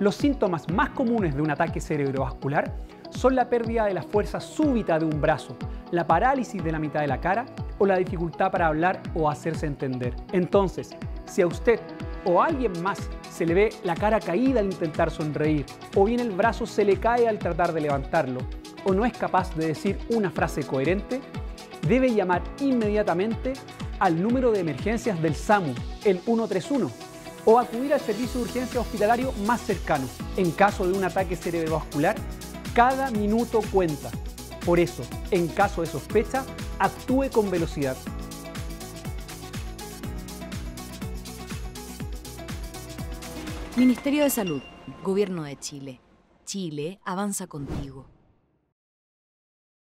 Los síntomas más comunes de un ataque cerebrovascular son la pérdida de la fuerza súbita de un brazo, la parálisis de la mitad de la cara o la dificultad para hablar o hacerse entender. Entonces, si a usted o a alguien más se le ve la cara caída al intentar sonreír, o bien el brazo se le cae al tratar de levantarlo, o no es capaz de decir una frase coherente, debe llamar inmediatamente al número de emergencias del SAMU, el 131, o acudir al servicio de urgencia hospitalario más cercano. En caso de un ataque cerebrovascular, cada minuto cuenta. Por eso, en caso de sospecha, actúe con velocidad. Ministerio de Salud, Gobierno de Chile. Chile avanza contigo.